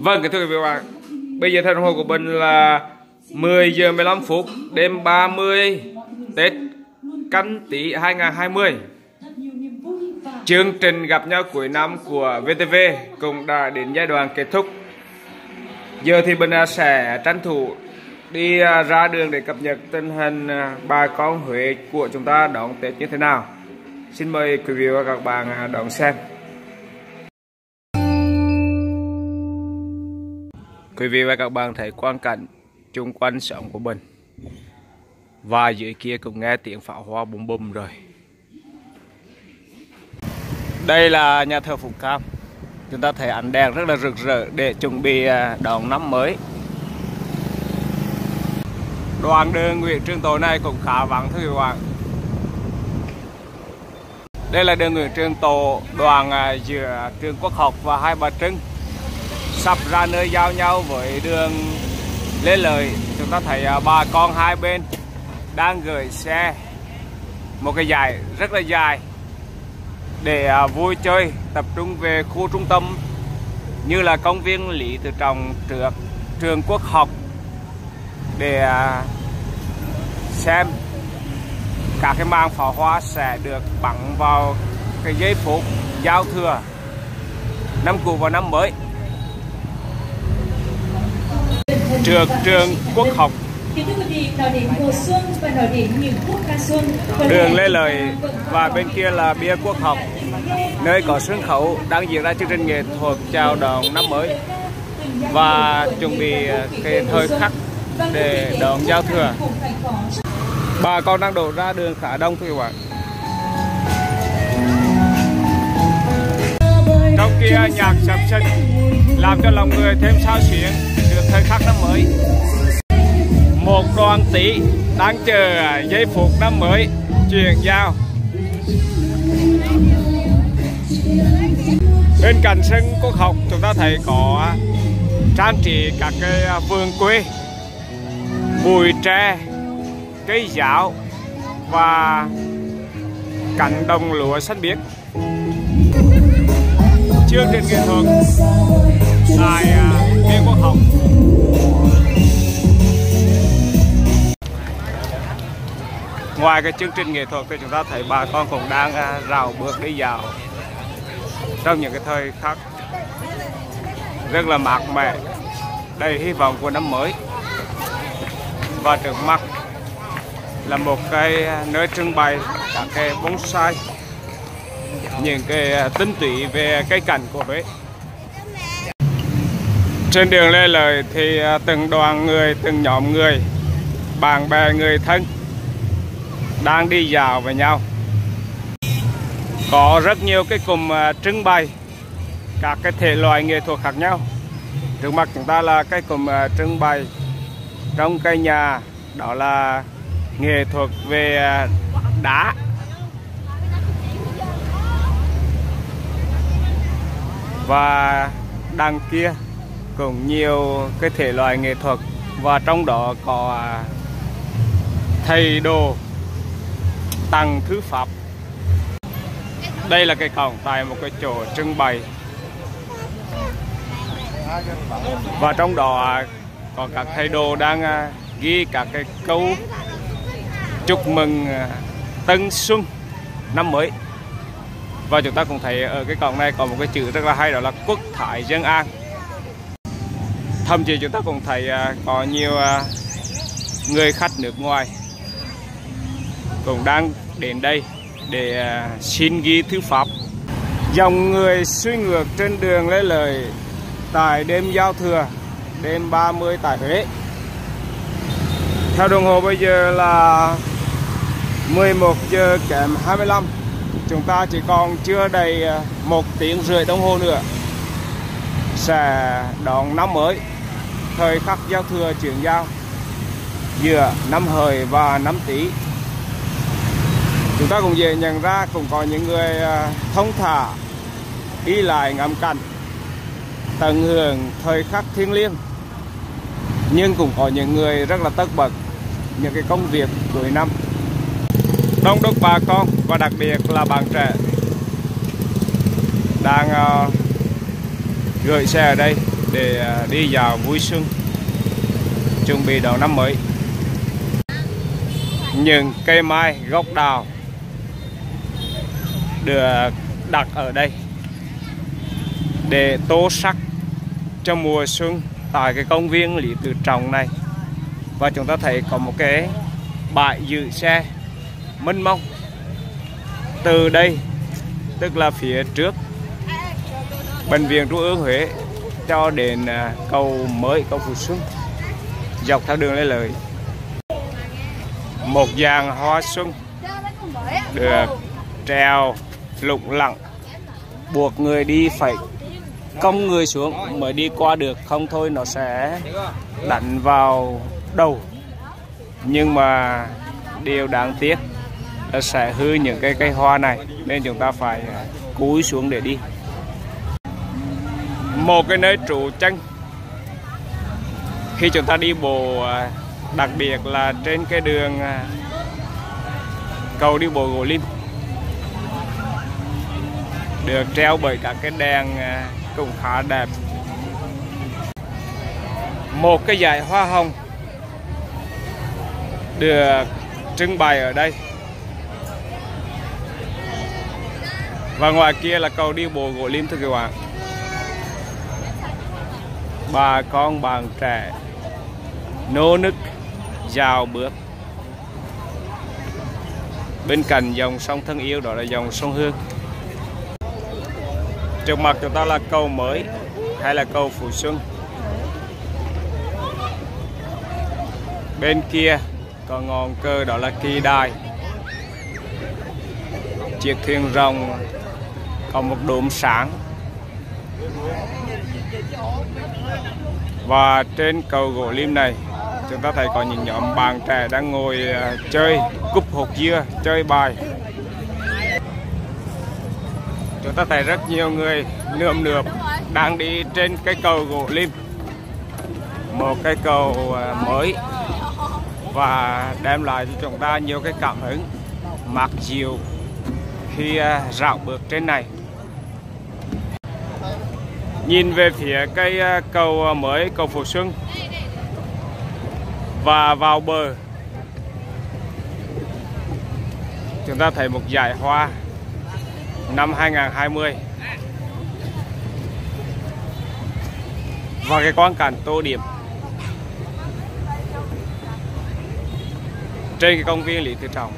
Vâng, kính thưa quý vị và bạn. Bây giờ thời đồng hồ của mình là 10 giờ 15 phút Đêm 30 Tết Canh Tý 2020 Chương trình gặp nhau cuối năm của VTV cũng đã đến giai đoạn kết thúc. Giờ thì mình à, sẽ tranh thủ đi à, ra đường để cập nhật tình hình à, bà con Huế của chúng ta đón Tết như thế nào. Xin mời quý vị và các bạn đón xem. Quý vị và các bạn thấy quang cảnh chung quanh sống của mình. Và dưới kia cũng nghe tiếng pháo hoa bùm bùm rồi. Đây là nhà thờ Phụng Cam. Chúng ta thấy ánh đèn rất là rực rỡ để chuẩn bị à, đón năm mới. Đoạn đường Nguyễn Trương Tố này cũng khá vắng thưa các bạn. Đây là đường Nguyễn Trương Tố, đoạn à, giữa trường Quốc học và Hai Bà Trưng sắp ra nơi giao nhau với đường Lê Lợi. Chúng ta thấy à, bà con hai bên đang gửi xe. Một cái dài rất là dài để à, vui chơi, tập trung về khu trung tâm như là công viên Lý Tự Trọng trước, trường Quốc học để à, xem các cái màn pháo hoa sẽ được bắn vào cái giây phút giao thừa năm cũ và năm mới. Trường trường quốc học. Đường Lê Lợi và bên kia là bia quốc học. Nơi có sân khấu đang diễn ra chương trình nghệ thuật chào đón năm mới. Và chuẩn bị cái thời khắc để đón giao thừa. Bà con đang đổ ra đường khá đông thưa các bạn. Trong kia nhạc sập sình làm cho lòng người thêm sao xuyến được thời khắc năm mới. Một đoàn tỷ đang chờ giây phút năm mới chuyển giao. Bên cạnh sân quốc học, chúng ta thấy có trang trí các cái vườn quê, bụi tre, cây giáo và cánh đồng lúa xanh biếc. Chương trình nghệ thuật ngoài cái chương trình nghệ thuật thì chúng ta thấy bà con cũng đang à, rào bước đi dạo trong những cái thời khắc rất là mát mẻ. Đầy hy vọng của năm mới. Và trước mắt là một cái à, nơi trưng bày các cái bonsai những cái à, tinh túy về cây cảnh của Huế. Trên đường Lê Lợi thì từng đoàn người, từng nhóm người, bạn bè, người thân đang đi dạo với nhau. Có rất nhiều cái cùng à, trưng bày các cái thể loại nghệ thuật khác nhau. Trước mặt chúng ta là cái cùng à, trưng bày trong cây nhà, đó là nghệ thuật về à, đá. Và đằng kia cũng nhiều cái thể loại nghệ thuật và trong đó có thầy đồ tăng thứ pháp. Đây là cây cổng tại một cái chỗ trưng bày. Và trong đó à, có các thầy đồ đang à, ghi các cái câu chúc mừng à, tân xuân năm mới. Và chúng ta cũng thấy ở cái cổng này có một cái chữ rất là hay, đó là quốc thái dân an. Thậm chí chúng ta cũng thấy có nhiều người khách nước ngoài cũng đang đến đây để à, xin ghi thư pháp. Dòng người suy ngược trên đường Lê Lợi tại đêm giao thừa, đêm 30 tại Huế. Theo đồng hồ bây giờ là 11 giờ kém 25 Chúng ta chỉ còn chưa đầy à, một tiếng rưỡi đồng hồ nữa. Sẽ đón năm mới. Thời khắc giao thừa chuyển giao Giữa năm hời và năm tỷ Chúng ta cũng dễ nhận ra cũng có những người à, thông thả Đi lại ngắm cảnh Tận hưởng thời khắc thiêng liêng. Nhưng cũng có những người rất là tất bật Những cái công việc cuối năm. Đông đúc bà con và đặc biệt là bạn trẻ đang uh, gửi xe ở đây để à, đi vào vui xuân chuẩn bị đầu năm mới. Những cây mai gốc đào được đặt ở đây để tô sắc cho mùa xuân tại cái công viên Lý Tự Trọng này. Và chúng ta thấy có một cái bãi giữ xe mênh mông. Từ đây, tức là phía trước, bệnh viện trung ương Huế cho đến à, cầu mới, cầu Phú Xuân, dọc theo đường Lê Lợi. Một dàn hoa xuân được treo lụng lặng buộc người đi phải cong người xuống mới đi qua được, không thôi nó sẽ đánh vào đầu. Nhưng mà điều đáng tiếc là sẽ hư những cái cây hoa này, nên chúng ta phải à, cúi xuống để đi. Một cái nơi trụ chân khi chúng ta đi bộ à, đặc biệt là trên cái đường à, cầu đi bộ Gỗ Lim được treo bởi các cái đèn à, cũng khá đẹp. Một cái dải hoa hồng được trưng bày ở đây. Và ngoài kia là cầu đi bộ gỗ lim thưa các bạn bà con, bạn trẻ, nô nức dào bước. Bên cạnh dòng sông thân yêu, đó là dòng sông Hương trước mặt chúng ta là cầu mới hay là cầu Phú Xuân? Bên kia còn ngọn cờ đó là kỳ đài. Chiếc thuyền rồng có một đốm sáng. Và trên cầu gỗ lim này, chúng ta thấy có những nhóm bạn trẻ đang ngồi ờ, chơi cúp hột dưa chơi bài chúng ta thấy rất nhiều người lượm lượp đang đi trên cái cầu gỗ lim. Một cái cầu à, mới và đem lại cho chúng ta nhiều cái cảm hứng mặc dịu khi à, uh, dạo bước trên này. Nhìn về phía cây à, cầu mới cầu Phú Xuân và vào bờ chúng ta thấy một dải hoa năm 2020 và cái quan cảnh tô điểm. Trên cái công viên Lý Tự Trọng.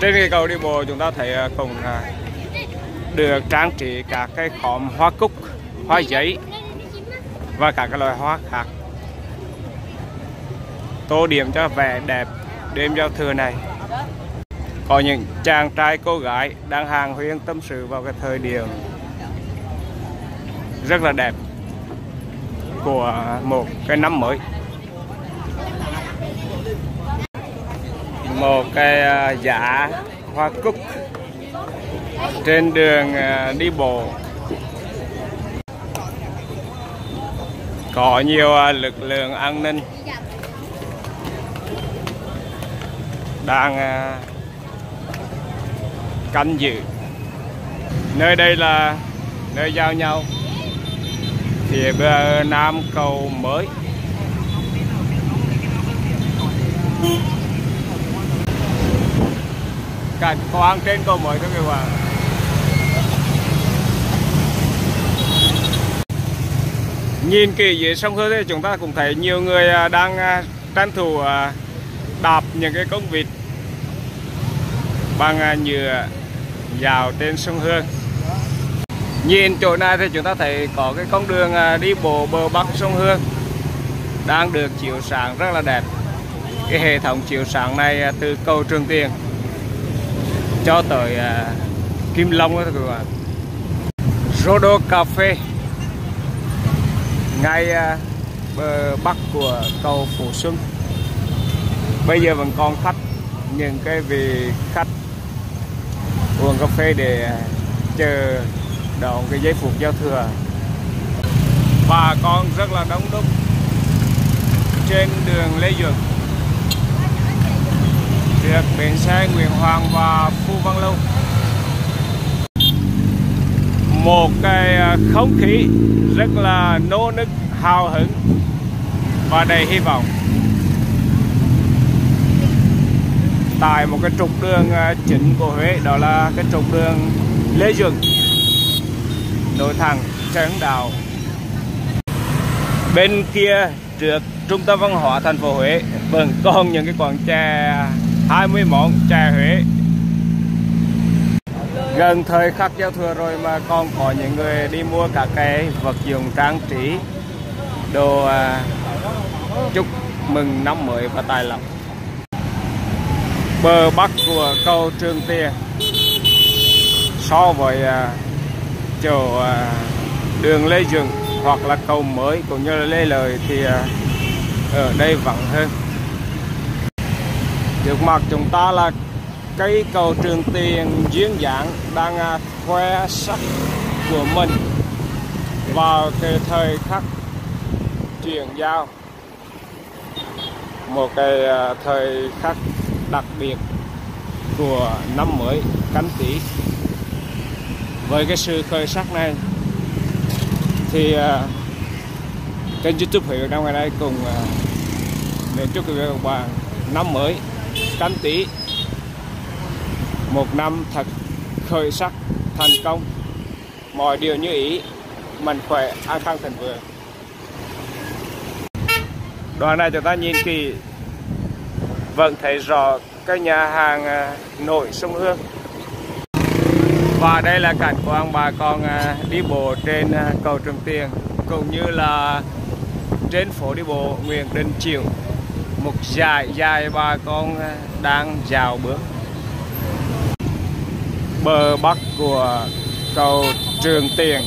Trên cái cầu đi bộ chúng ta thấy à, cùng à, được trang trí các cái khóm hoa cúc, hoa giấy và các cái loài hoa khác. Tô điểm cho vẻ đẹp đêm giao thừa này có những chàng trai cô gái đang hàng huyên tâm sự vào cái thời điểm rất là đẹp của một cái năm mới. Một cái à, giả hoa cúc trên đường à, đi bộ. Có nhiều à, lực lượng an ninh đang canh giữ nơi đây là nơi giao nhau. Phía bờ nam cầu mới. Cảnh quan trên cầu mới các bạn Nhìn kỹ dưới sông Hương thì chúng ta cũng thấy nhiều người à, đang à, tranh thủ à, đạp những cái công vịt bằng nhựa vào trên sông Hương. Nhìn chỗ này thì chúng ta thấy có cái con đường à, đi bộ bờ bắc sông Hương đang được chiếu sáng rất là đẹp. Cái hệ thống chiếu sáng này à, từ cầu Trường Tiền cho tới à, Kim Long đó các bạn. Rodo Cafe ngay bờ bắc của cầu Phú Xuân bây giờ vẫn còn khách, những cái vị khách uống cà phê để chờ đón cái giây phút giao thừa. Bà con rất là đông đúc trên đường Lê Duẩn. Được bến xe Nguyễn Hoàng và Phu Văn Lâu. Một cái à, không khí rất là nô nức, hào hứng và đầy hy vọng. Tại một cái trục đường ờ, chính của Huế, đó là cái trục đường Lê Duẩn. Nối thẳng Trấn Đạo. Bên kia trước trung tâm văn hóa thành phố Huế vẫn còn những cái quán chè 20 món chè Huế. Gần thời khắc giao thừa rồi mà còn có những người đi mua cả cái vật dụng trang trí, đồ ờ, chúc mừng năm mới và tài lộc bờ bắc của cầu Trường Tiền so với à, chỗ à, đường Lê Dừng hoặc là cầu mới cũng như là Lê Lợi thì à, ở đây vắng hơn. Trước mặt chúng ta là cây cầu Trường Tiền duyên dáng đang à, khoe sắc của mình vào cái thời khắc chuyển giao. Một cái à, thời khắc đặc biệt của năm mới canh tí. Với cái sự khởi sắc này thì uh, kênh youtube Huế năm ngày nay cùng uh, để chúc quý vị và các bạn năm mới canh tí. Một năm thật khởi sắc thành công. Mọi điều như ý mạnh khỏe an khang thịnh vượng. Đoạn này chúng ta nhìn kỹ Vâng, vẫn thấy rõ cái nhà hàng à, nổi sông Hương. Và đây là cảnh của ông bà con à, đi bộ trên à, cầu Trường Tiền, cũng như là trên phố đi bộ Nguyễn Đình Chiểu. Một dài dài bà con đang dạo bước. Bờ bắc của cầu Trường Tiền.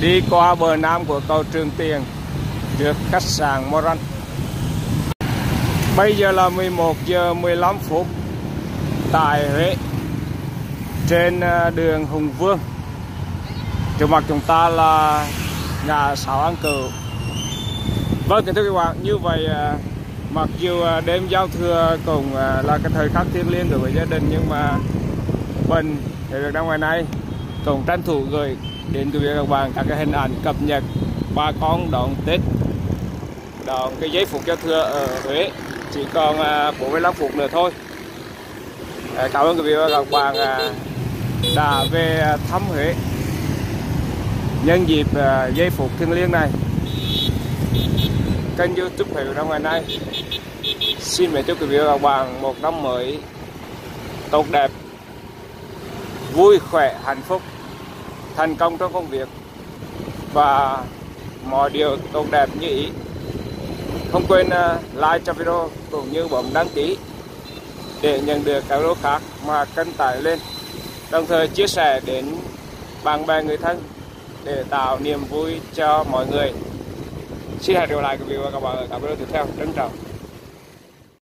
Đi qua bờ nam của cầu Trường Tiền trước khách sạn Moran Bây giờ là 11 giờ 15 phút tại Huế, trên à, đường Hùng Vương. Trước mặt chúng ta là nhà sáu An Cửu. Vâng kính thưa các bạn, như vậy à, mặc dù à, đêm giao thừa cũng là cái thời khắc thiêng liêng đối với gia đình, nhưng mà mình thì được đang ngoài này cũng tranh thủ gửi đến quý vị các bạn các cái hình ảnh cập nhật ba con đón Tết, đón cái giấy phục giao thừa ở Huế chỉ còn à, 45 phút nữa thôi. À, cảm ơn quý vị và các bạn à, đã về thăm Huế nhân dịp giây phút thiêng liêng này. Kênh youtube Huế trong ngày nay. Xin mời chúc quý vị và các bạn một năm mới tốt đẹp, vui khỏe, hạnh phúc, thành công trong công việc và mọi điều tốt đẹp như ý không quên à, like cho video cũng như bấm đăng ký để nhận được các video khác mà cân tải lên. Đồng thời chia sẻ đến bạn bè người thân để tạo niềm vui cho mọi người. Xin hẹn gặp lại quý vị và các bạn ở các video tiếp theo. Trân trọng.